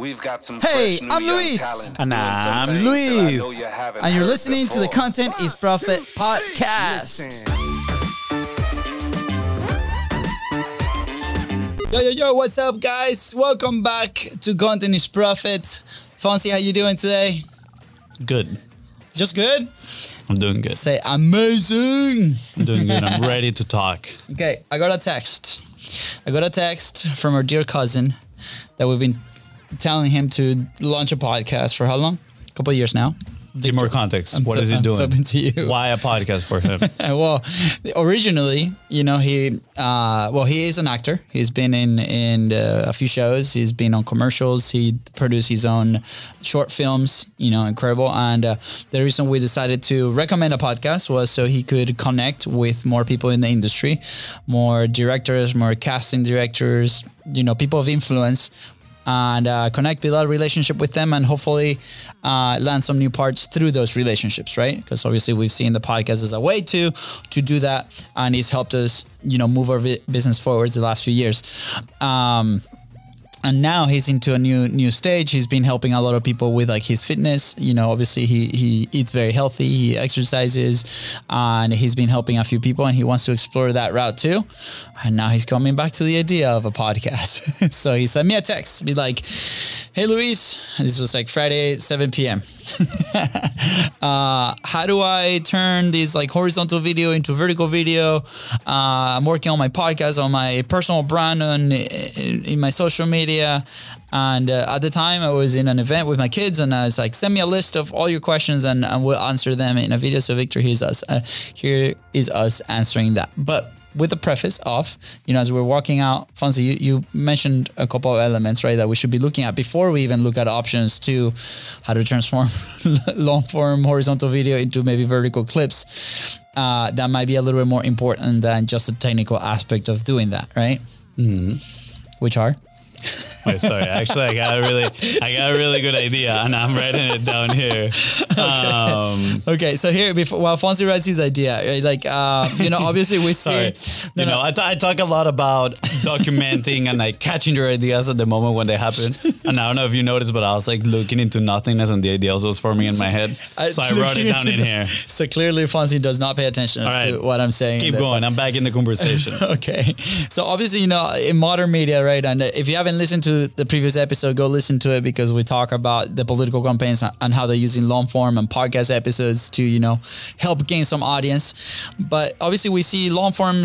We've got some Hey, fresh I'm young Luis. talent And I'm things that I know Luis. you And you're heard listening to the before. Content is Profit podcast. Yo, yo, yo, what's up, guys? Welcome back to Content is Profit. Fonzi, how you doing today? Good. Just good? I'm doing good. Say amazing. I'm doing good. I'm ready to talk. Okay, I got a text. I got a text from our dear cousin that we've been telling him to launch a podcast for how long? A couple of years now. Give more context. I'm what is he doing? to you. Why a podcast for him? well, originally, you know, he uh, well, he is an actor. He's been in in uh, a few shows. He's been on commercials. He produced his own short films. You know, incredible. And uh, the reason we decided to recommend a podcast was so he could connect with more people in the industry, more directors, more casting directors. You know, people of influence and uh, connect, build a relationship with them, and hopefully uh, land some new parts through those relationships, right? Because obviously we've seen the podcast as a way to to do that, and it's helped us, you know, move our business forward the last few years. Um, and now he's into a new new stage. He's been helping a lot of people with like his fitness. You know, obviously he he eats very healthy. He exercises, and he's been helping a few people. And he wants to explore that route too. And now he's coming back to the idea of a podcast. so he sent me a text, be like, "Hey Luis, this was like Friday, seven p.m. uh, how do I turn this like horizontal video into vertical video? Uh, I'm working on my podcast, on my personal brand, on in, in my social media. And uh, at the time, I was in an event with my kids, and I was like, "Send me a list of all your questions, and, and we'll answer them in a video." So, Victor, here's us. Uh, here is us answering that. But with the preface of, you know, as we're walking out, Fonzi, you, you mentioned a couple of elements, right, that we should be looking at before we even look at options to how to transform long form horizontal video into maybe vertical clips. Uh, that might be a little bit more important than just the technical aspect of doing that, right? Mm-hmm. Which are? Wait, sorry. Actually, I got a really, I got a really good idea, and I'm writing it down here. Um, Okay, so here, before while Fonzi writes his idea, right, like, uh, you know, obviously we see. No, you no. know, I, I talk a lot about documenting and like catching your ideas at the moment when they happen. And I don't know if you noticed, but I was like looking into nothingness and the ideas was forming in my head. so I wrote it down in here. So clearly, Fonzi does not pay attention right. to what I'm saying. Keep going. I'm back in the conversation. okay. So obviously, you know, in modern media, right? And if you haven't listened to the previous episode, go listen to it because we talk about the political campaigns and how they're using long form and podcast episodes to, you know, help gain some audience. But obviously, we see long form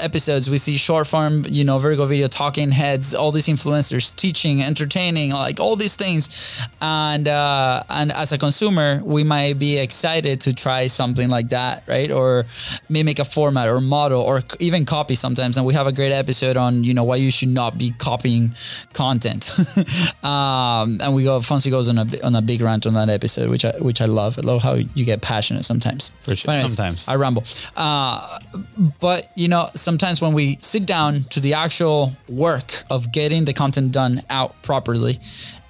episodes, we see short form, you know, vertical video, talking heads, all these influencers teaching, entertaining, like all these things. And uh, and as a consumer, we might be excited to try something like that, right? Or mimic a format or model or even copy sometimes. And we have a great episode on, you know, why you should not be copying content. um, and we go, Fonzi goes on a on a big rant on that episode, which I which I love. I love how you get passionate sometimes. Sure. Anyways, Sometimes. I ramble. Uh, but you know, sometimes when we sit down to the actual work of getting the content done out properly,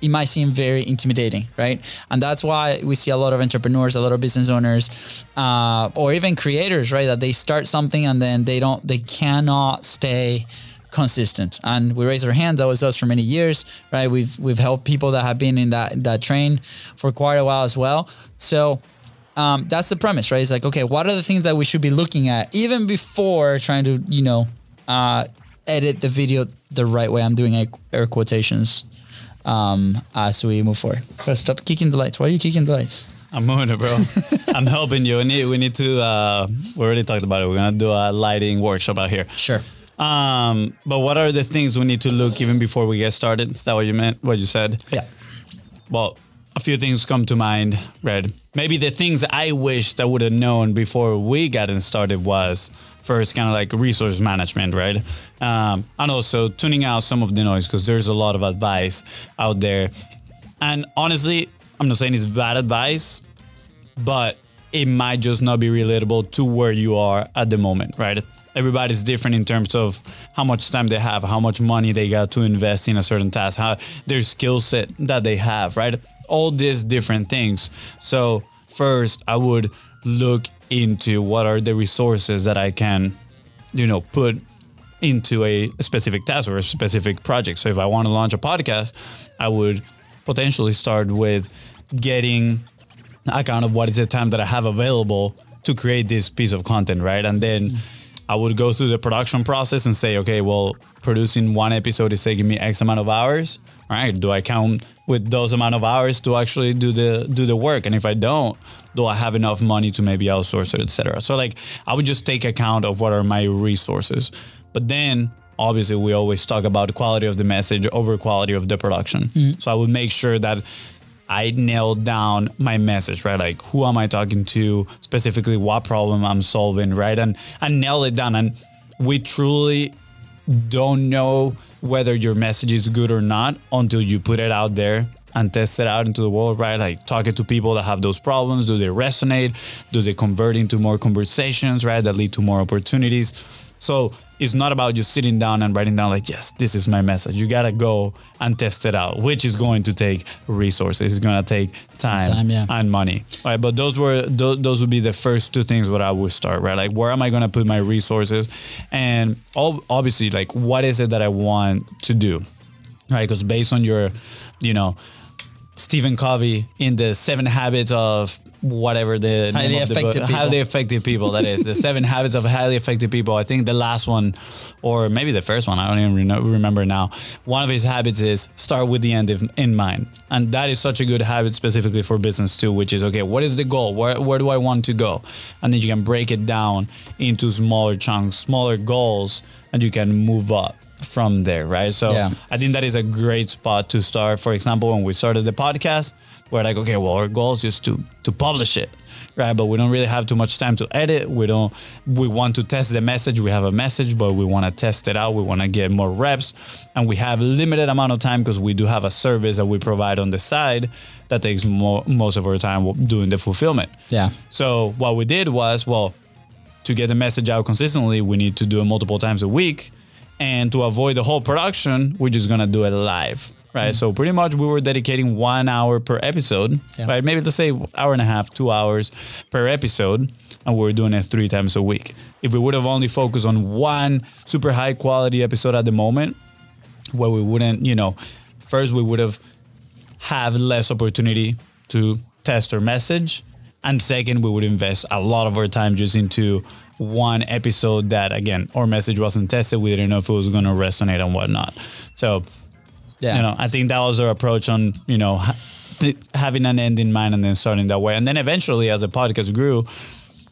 it might seem very intimidating, right? And that's why we see a lot of entrepreneurs, a lot of business owners, uh, or even creators, right? That they start something and then they don't, they cannot stay consistent. And we raise our hand. That was us for many years, right? We've we've helped people that have been in that that train for quite a while as well. So um, that's the premise, right? It's like, okay, what are the things that we should be looking at even before trying to, you know, uh, edit the video the right way? I'm doing air- air quotations um, as we move forward. Bro, stop kicking the lights. Why are you kicking the lights? I'm moving it, bro. I'm helping you. We need, we need to, uh, we already talked about it. We're going to do a lighting workshop out here. Sure. Um, but what are the things we need to look even before we get started? Is that what you meant? What you said? Yeah. Well, a few things come to mind, Red. Maybe the things I wished I would have known before we got started was first kind of like resource management, right? Um, and also tuning out some of the noise because there's a lot of advice out there. And honestly, I'm not saying it's bad advice, but it might just not be relatable to where you are at the moment, right? Everybody's different in terms of how much time they have, how much money they got to invest in a certain task, how their skill set that they have, right? All these different things. So first, I would look into what are the resources that I can, you know, put into a specific task or a specific project. So if I want to launch a podcast, I would potentially start with getting account of what is the time that I have available to create this piece of content, right? And then I would go through the production process and say, okay, well, producing one episode is taking me X amount of hours. All right, do I count with those amount of hours to actually do the do the work? And if I don't, do I have enough money to maybe outsource it, etc. So like I would just take account of what are my resources. But then obviously we always talk about the quality of the message over quality of the production. Mm-hmm. So I would make sure that I nailed down my message, right? Like who am I talking to, specifically what problem I'm solving, right? And and nail it down. And we truly don't know whether your message is good or not until you put it out there and test it out into the world, right? Like talking to people that have those problems. Do they resonate? Do they convert into more conversations, right? That lead to more opportunities. So it's not about just sitting down and writing down like, yes, this is my message. You gotta go and test it out, which is going to take resources. It's gonna take time, time, yeah. and money, right? But those were those, those would be the first two things where I would start, right? Like, where am I gonna put my resources, and all, obviously, like, what is it that I want to do, right? Because based on your, you know. Stephen Covey in the Seven Habits of whatever the Highly name of the book, effective people. highly effective people. That is the Seven Habits of Highly Effective People. I think the last one, or maybe the first one. I don't even remember now. One of his habits is start with the end in- in mind, and that is such a good habit specifically for business too. Which is okay. What is the goal? Where where do I want to go? And then you can break it down into smaller chunks, smaller goals, and you can move up from there, right? So Yeah. I think that is a great spot to start. For example, when we started the podcast, we're like, okay, well, our goal is just to to publish it, right? But we don't really have too much time to edit. We don't. We want to test the message. We have a message, but we want to test it out. We want to get more reps, and we have limited amount of time because we do have a service that we provide on the side that takes mo- most of our time doing the fulfillment. Yeah. So what we did was, well, to get the message out consistently, we need to do it multiple times a week. And to avoid the whole production, we're just gonna do it live. Right. Mm-hmm. So pretty much we were dedicating one hour per episode. Yeah. Right. Maybe let's say hour and a half, two hours per episode. And we are doing it three times a week. If we would have only focused on one super high quality episode at the moment, where we wouldn't, you know, first we would have have less opportunity to test our message. And second, we would invest a lot of our time just into one episode that, again, our message wasn't tested. We didn't know if it was going to resonate and whatnot. So, Yeah. you know, I think that was our approach on, you know, th- having an end in mind and then starting that way. And then eventually, as the podcast grew,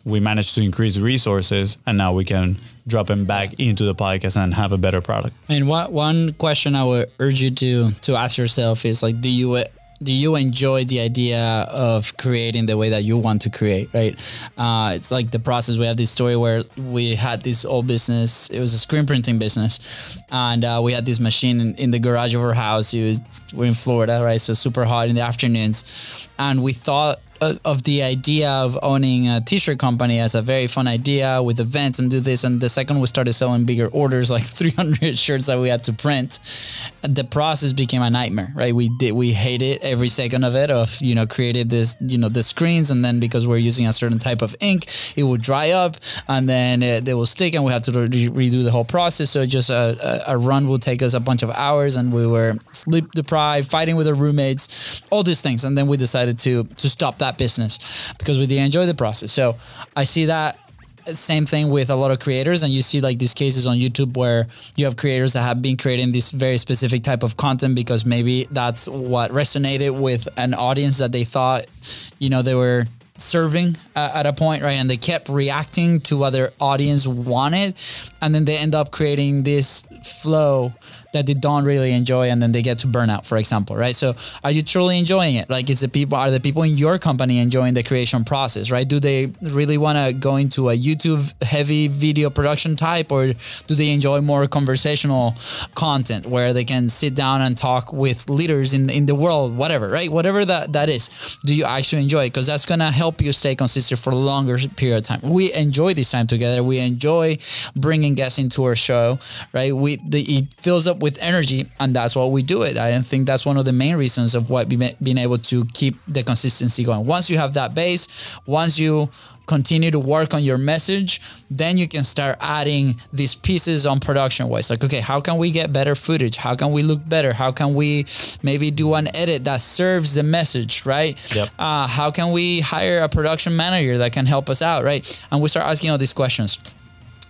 we managed to increase resources and now we can drop them back into the podcast and have a better product. And what one question I would urge you to to ask yourself is like, do you do you enjoy the idea of creating the way that you want to create? Right? Uh, it's like the process. We have this story where we had this old business. It was a screen printing business, and uh, we had this machine in, in the garage of our house. It was, we're in Florida, right? So super hot in the afternoons, and we thought Uh, of the idea of owning a t-shirt company as a very fun idea with events and do this and the second we started selling bigger orders like 300 shirts that we had to print the process became a nightmare right? We did we hated every second of it of you know created this you know the screens and then because we're using a certain type of ink it would dry up and then it, they will stick and we had to re- redo the whole process. So just a, a, a run will take us a bunch of hours and we were sleep deprived fighting with our roommates all these things. And then we decided to to stop that business because we didn't enjoy the process. So i see that same thing with a lot of creators and you see like these cases on youtube where you have creators that have been creating this very specific type of content because maybe that's what resonated with an audience that they thought you know they were serving uh, at a point right? And they kept reacting to what their audience wanted and then they end up creating this flow that they don't really enjoy and then they get to burnout for example right? So are you truly enjoying it? Like is the people are the people in your company enjoying the creation process right? Do they really want to go into a youtube heavy video production type or do they enjoy more conversational content where they can sit down and talk with leaders in, in the world whatever right? Whatever that that is do you actually enjoy it? Because that's to help you stay consistent for a longer period of time. We enjoy this time together. We enjoy bringing guests into our show right? We the, it fills up up with energy, and that's why we do it. I think that's one of the main reasons of what we being able to keep the consistency going. Once you have that base, once you continue to work on your message, then you can start adding these pieces on production wise. Like, okay, how can we get better footage? How can we look better? How can we maybe do an edit that serves the message, right? Yep. Uh, how can we hire a production manager that can help us out, right? And we start asking all these questions.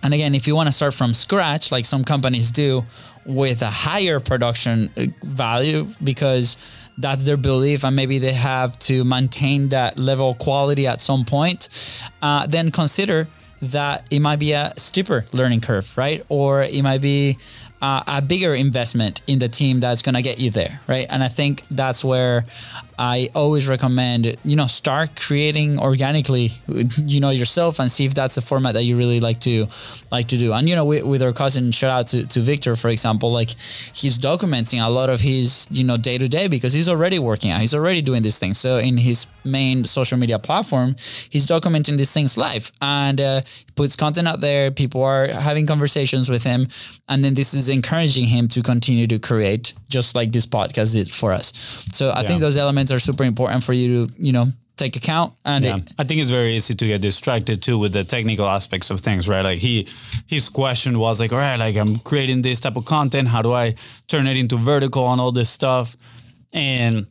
And again, if you want to start from scratch, like some companies do, with a higher production uh, value because that's their belief and maybe they have to maintain that level of quality at some point, uh, then consider that it might be a steeper learning curve, right? Or it might be uh, a bigger investment in the team that's going to get you there, right? And I think that's where I always recommend, you know, start creating organically, you know, yourself and see if that's a format that you really like to like to do. And you know, with, with our cousin, shout out to, to Victor, for example, like he's documenting a lot of his, you know, day to day because he's already working out, he's already doing these things. So in his main social media platform, he's documenting these things live and uh, puts content out there. People are having conversations with him, and then this is encouraging him to continue to create, just like this podcast did for us. So I yeah. think those elements are super important for you to, you know, take account. And yeah. I think it's very easy to get distracted too with the technical aspects of things, right? Like he, his question was like, all right, like I'm creating this type of content. How do I turn it into vertical and all this stuff? And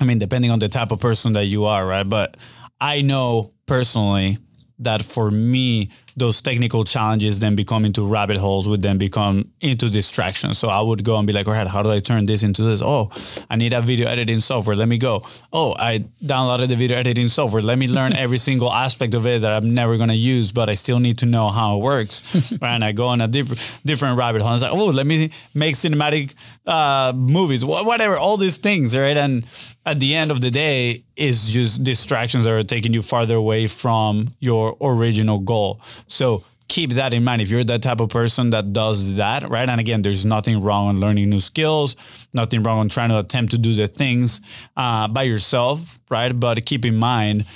I mean, depending on the type of person that you are, right? But I know personally that for me, those technical challenges then become into rabbit holes would then become into distractions. So I would go and be like, all right, how do I turn this into this? Oh, I need a video editing software. Let me go. Oh, I downloaded the video editing software. Let me learn every single aspect of it that I'm never going to use, but I still need to know how it works. right? And I go on a diff- different rabbit hole. It's like, oh, let me make cinematic uh, movies, whatever, all these things, right? And at the end of the day, it's just distractions that are taking you farther away from your original goal. So keep that in mind. If you're that type of person that does that, right? And again, there's nothing wrong on learning new skills, nothing wrong on trying to attempt to do the things uh, by yourself, right? But keep in mind,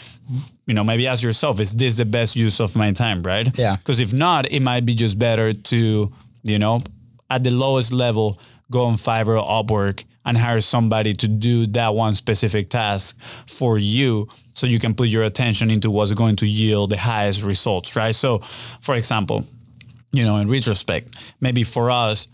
you know, maybe ask yourself, is this the best use of my time, right? Yeah. Because if not, it might be just better to, you know, at the lowest level, go on Fiverr Upwork and hire somebody to do that one specific task for you so you can put your attention into what's going to yield the highest results, right? So, for example, you know, in retrospect, maybe for us,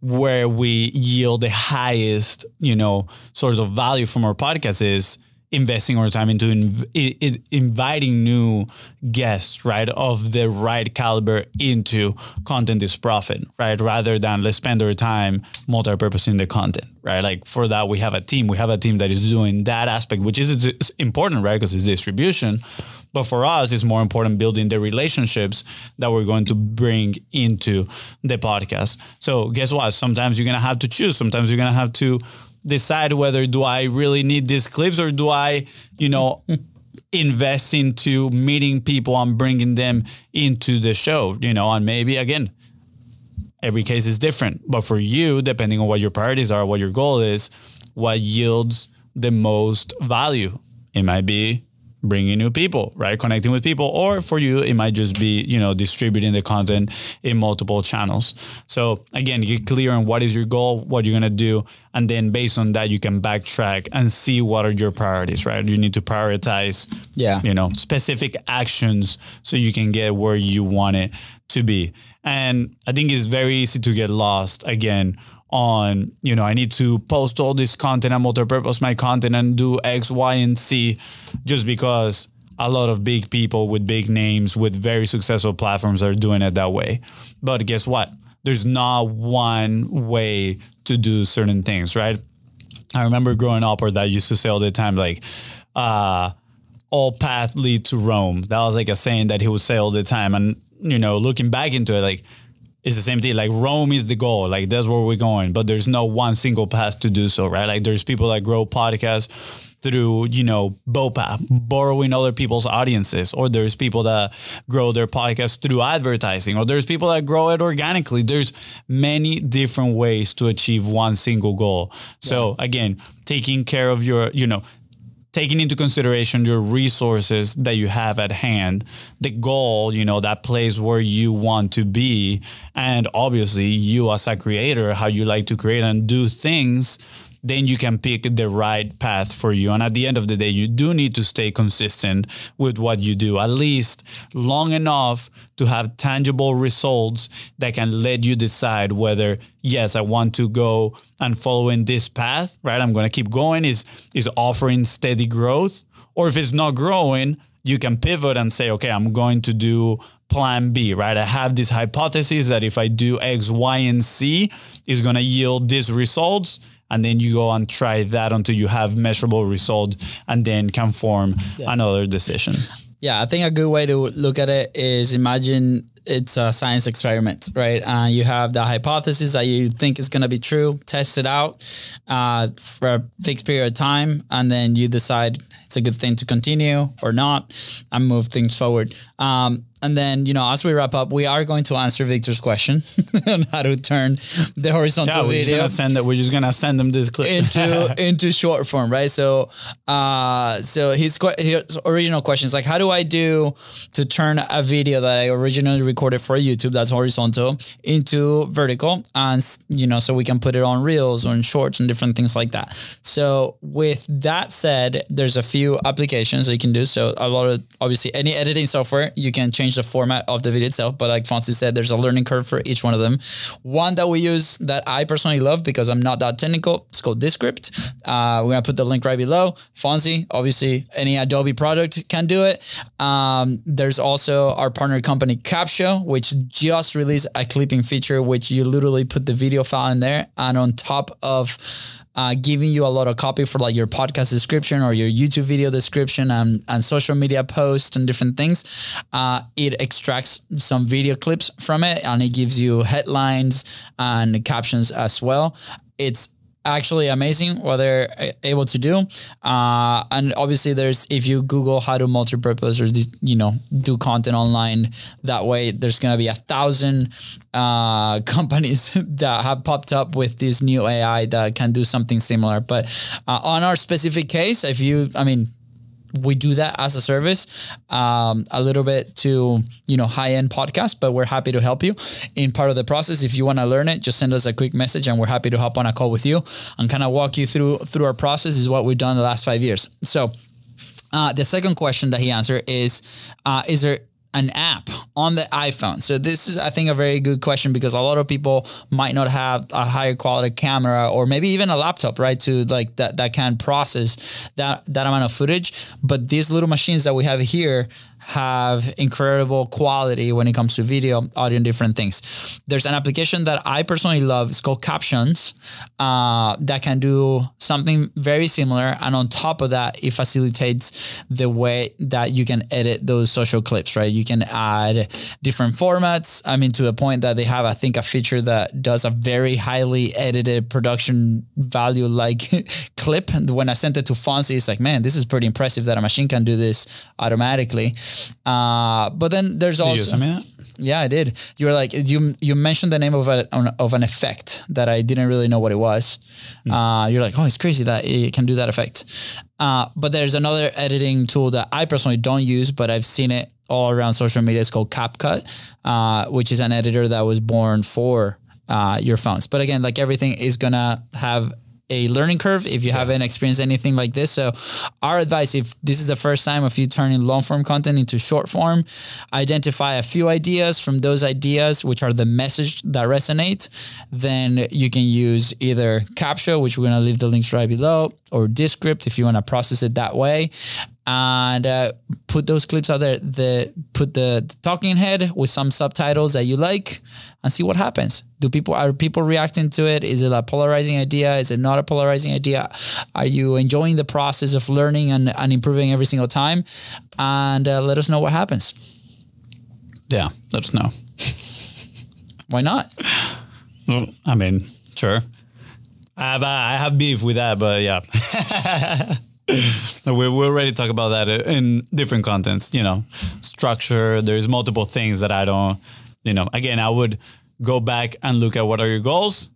where we yield the highest, you know, source of value from our podcast is investing our time into inv- inviting new guests, right, of the right caliber into content is profit, right, rather than let's spend our time multi-purposing the content, right? Like for that, we have a team. We have a team that is doing that aspect, which is important, right, because it's distribution. But for us, it's more important building the relationships that we're going to bring into the podcast. So guess what? Sometimes you're gonna have to choose. Sometimes you're gonna have to decide whether do I really need these clips or do I, you know, invest into meeting people and bringing them into the show, you know, and maybe again, every case is different. But for you, depending on what your priorities are, what your goal is, what yields the most value. It might be bringing new people, right? Connecting with people. Or for you, it might just be, you know, distributing the content in multiple channels. So again, get clear on what is your goal, what you're going to do. And then based on that, you can backtrack and see what are your priorities, right? You need to prioritize, yeah, you know, specific actions so you can get where you want it to be. And I think it's very easy to get lost again on, you know, I need to post all this content and multi-purpose my content and do X, Y, and Z just because a lot of big people with big names with very successful platforms are doing it that way. But guess what? There's not one way to do certain things, right? I remember growing up or that I used to say all the time, like, uh, all paths lead to Rome. That was like a saying that he would say all the time. And, you know, looking back into it, like, it's the same thing. Like Rome is the goal. Like that's where we're going. But there's no one single path to do so, right? Like there's people that grow podcasts through, you know, BOPA, borrowing other people's audiences, or there's people that grow their podcast through advertising, or there's people that grow it organically. There's many different ways to achieve one single goal. So again, taking care of your, you know, taking into consideration your resources that you have at hand, the goal, you know, that place where you want to be, and obviously you as a creator, how you like to create and do things, then you can pick the right path for you. And at the end of the day, you do need to stay consistent with what you do, at least long enough to have tangible results that can let you decide whether, yes, I want to go and follow in this path, right? I'm going to keep going is, is offering steady growth. Or if it's not growing, you can pivot and say, okay, I'm going to do plan B, right? I have this hypothesis that if I do X, Y, and C, is going to yield these results and then you go and try that until you have measurable results and then can form yeah. another decision. Yeah, I think a good way to look at it is imagine it's a science experiment, right? Uh, you have the hypothesis that you think is going to be true, test it out uh, for a fixed period of time, and then you decide it's a good thing to continue or not and move things forward. Um, and then, you know, as we wrap up, we are going to answer Victor's question on how to turn the horizontal yeah, we're video. Just send that. We're just gonna send them this clip into into short form, right? So, uh, so his, his original question is like, how do I do to turn a video that I originally recorded for YouTube that's horizontal into vertical, and you know, so we can put it on reels or in shorts and different things like that. So, with that said, there's a few applications that you can do. So, a lot of obviously any editing software you can change the format of the video itself, but like Fonzi said, there's a learning curve for each one of them. One that we use that I personally love because I'm not that technical, it's called Descript. Uh, we're gonna put the link right below. Fonzi, obviously, any Adobe product can do it. Um, there's also our partner company Which just released a clipping feature, which you literally put the video file in there, and on top of uh, giving you a lot of copy for like your podcast description or your YouTube video description and, and social media posts and different things. Uh, it extracts some video clips from it and it gives you headlines and captions as well. It's actually amazing what they're able to do. Uh, and obviously, there's if you Google how to multi-purpose or you know do content online that way, there's gonna be a thousand uh, companies that have popped up with this new AI that can do something similar. But uh, on our specific case, if you, I mean, we do that as a service um, a little bit to you know high end podcast but we're happy to help you in part of the process. If you want to learn it just send us a quick message and we're happy to hop on a call with you and kind of walk you through through our process is what we've done the last five years. So uh, the second question that he answered is uh, is there an app on the iPhone? So this is, I think, a very good question because a lot of people might not have a higher quality camera or maybe even a laptop, right? To like that that can process that that amount of footage. But these little machines that we have here have incredible quality when it comes to video, audio, and different things. There's an application that I personally love. It's called Captions uh, that can do something very similar. And on top of that, it facilitates the way that you can edit those social clips, right? You can add different formats. I mean, to a point that they have, I think, a feature that does a very highly edited production value like clip. When I sent it to Fonzi, it's like, man, this is pretty impressive that a machine can do this automatically. Uh, but then there's did also yeah, I did. You were like you you mentioned the name of a of an effect that I didn't really know what it was. Mm. Uh, you're like, oh, it's crazy that it can do that effect. Uh, but there's another editing tool that I personally don't use, but I've seen it all around social media. It's called CapCut, uh, which is an editor that was born for uh, your phones. But again, like everything is gonna have a learning curve if you yeah. haven't experienced anything like this. So, our advice if this is the first time of you turning long form content into short form, identify a few ideas from those ideas, which are the message that resonate. Then you can use either Capsho, which we're going to leave the links right below, or Descript if you want to process it that way and uh, put those clips out there. The put the, the, talking head with some subtitles that you like, and see what happens. Do people are people reacting to it? Is it a polarizing idea? Is it not a polarizing idea? Are you enjoying the process of learning and, and improving every single time? And uh, let us know what happens. Yeah, let us know. Why not? Well, I mean, sure. I have I have beef with that, but yeah. we we already talk about that in different contents. You know, structure. There's multiple things that I don't. You know, again, I would go back and look at what are your goals,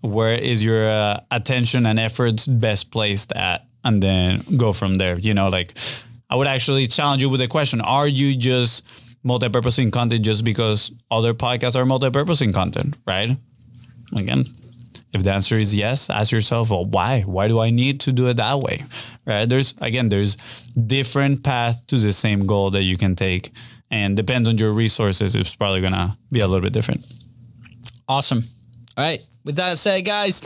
where is your uh, attention and efforts best placed at, and then go from there. You know, like I would actually challenge you with a question: Are you just multi-purposing content just because other podcasts are multi-purposing content, right? Again, if the answer is yes, ask yourself, well, why? Why do I need to do it that way? Right? There's again, there's different paths to the same goal that you can take, and depends on your resources. It's probably gonna be a little bit different. Awesome. All right. With that said, guys,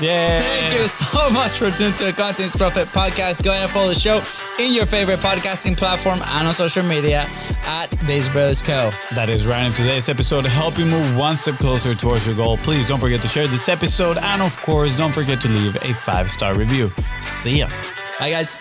Yeah. Thank you so much for tuning to the Contents Profit Podcast. Go ahead and follow the show in your favorite podcasting platform and on social media at Base Bros Co. That is right. In today's episode, help you move one step closer towards your goal, please don't forget to share this episode. And of course, don't forget to leave a five star review. See ya. Bye, guys.